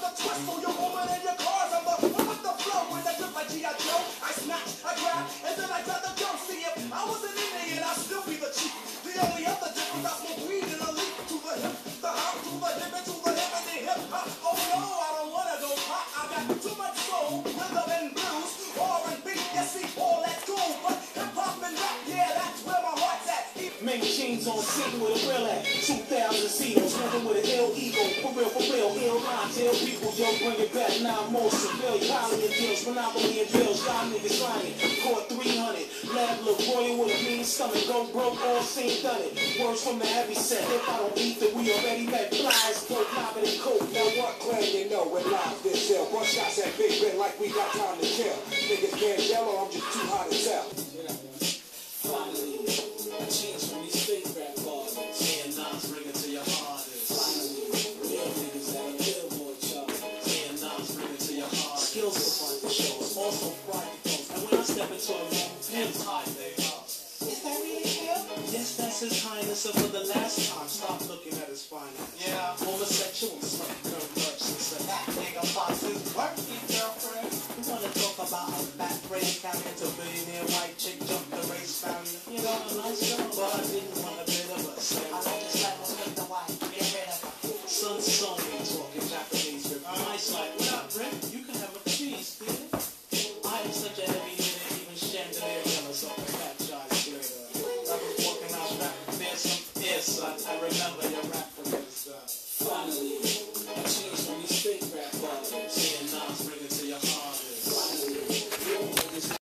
the twist on your woman and your cars. I'm the with the flow with G.I. Joe. I snatch, I grab, and then I the gun. See I was I'd still be the chief. The only other difference, I smoke weed in a leaf. To the hip, the hop, to the hip, and to jeans on scene with a real at 2,000 seals, smoking with an ill ego. For real, for real, ill line, tell people, yo, bring it back. Now more civilian, and deals, monopoly and bills. Y'all niggas lying. Caught 300. Lab look royal with a mean stomach. Go broke, all seen done it. Words from the heavy set. If I don't eat that we already met flies. Dope, hopping and coke. Now what clan you know when live this hill? Bust shots at Big Ben like we got time to kill. Niggas can't yellow, I'm just too hot to tell. They are. Is that really him? Yes, that's his highness. And for the last time, stop looking at his finance. Yeah. Homosexual, slut, converts, and say, That nigga pops his working girlfriend. You wanna talk about a fat brain counting to billionaire white chick jump remember your rap. Finally.